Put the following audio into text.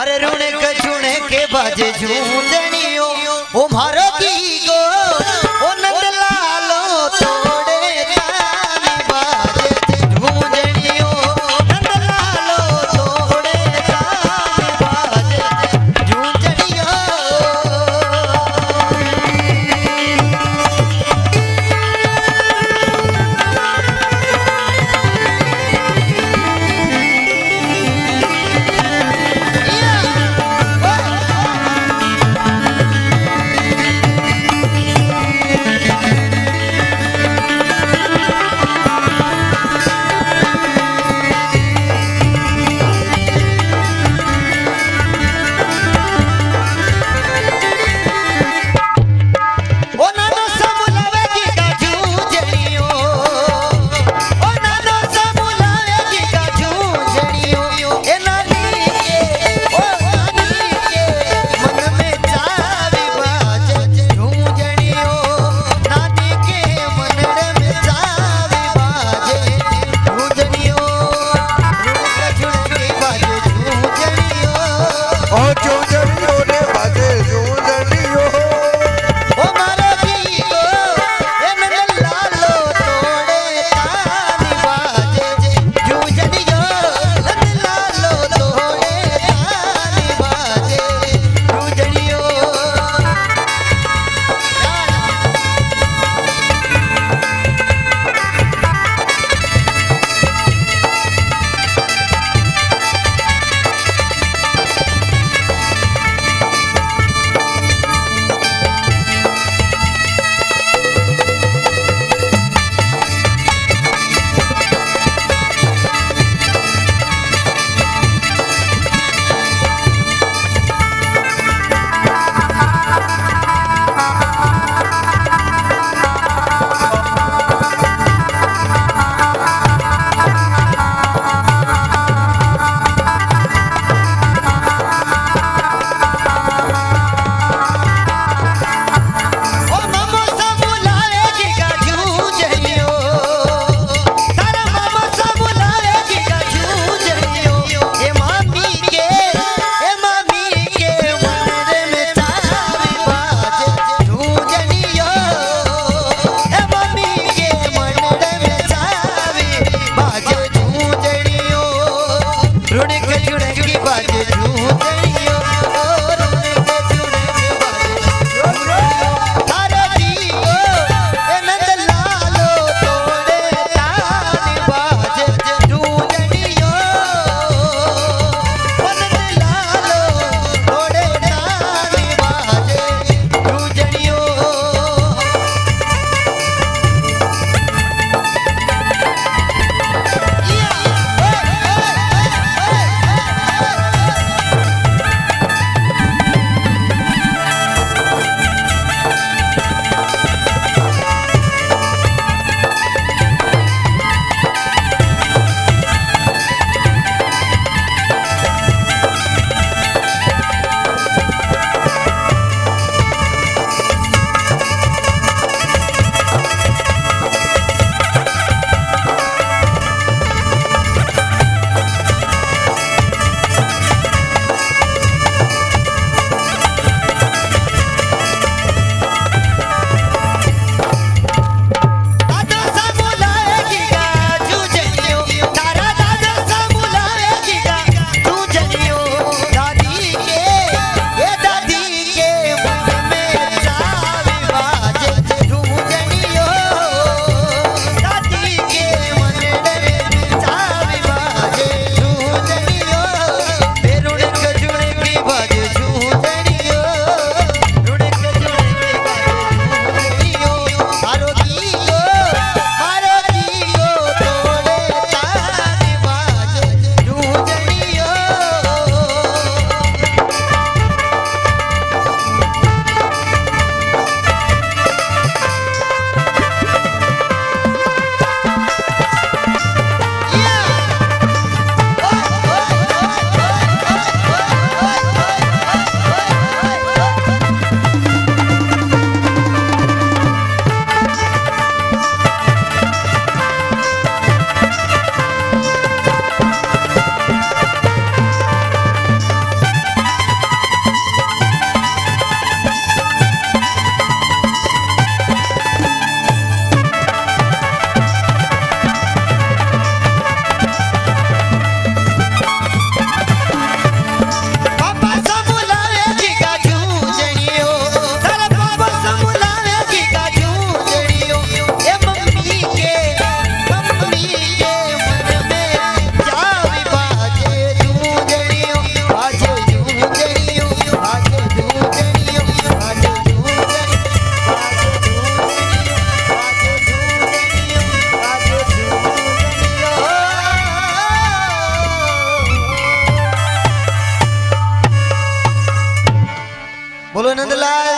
अरे रुने के छुने के बाजे झूठे Bernard the